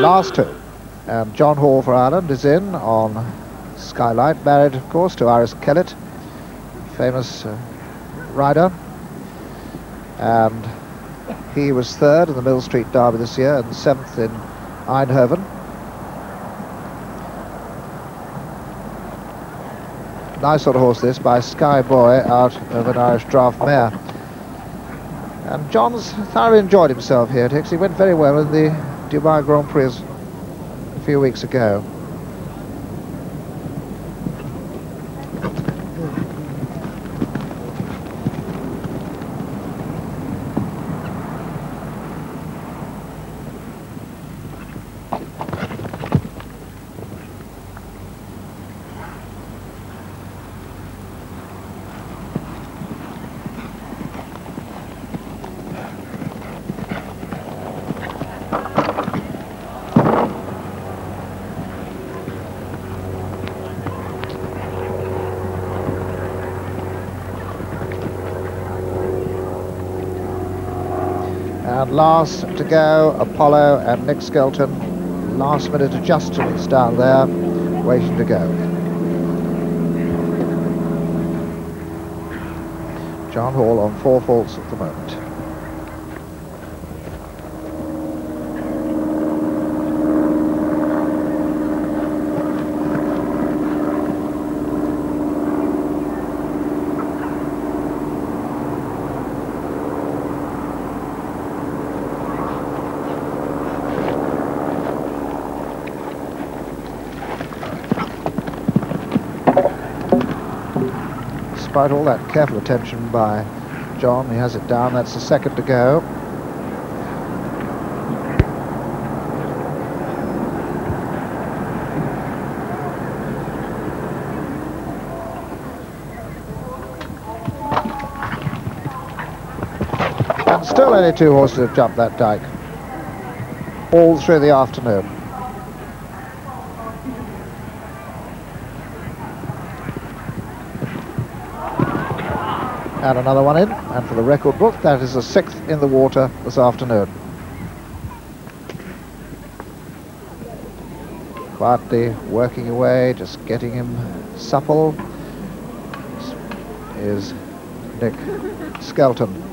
last two. And John Hall for Ireland is in on Skylight, married, of course, to Iris Kellett, famous uh, rider. And he was third in the Millstreet Derby this year and seventh in Eindhoven. Nice sort of horse this by Sky Boy out of an Irish Draught mare. And John's thoroughly enjoyed himself here, Hicks. He went very well in the Dubai Grand Prix a few weeks ago. And last to go, Apollo and Nick Skelton. Last minute adjustments down there, waiting to go. John Hall on four faults at the moment. Despite all that careful attention by John, he has it down. That's the second to go. And still only two horses have jumped that dike all through the afternoon. And another one in. And for the record book, that is the sixth in the water this afternoon. Quietly working away, just getting him supple, is Nick Skelton.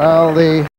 Well, the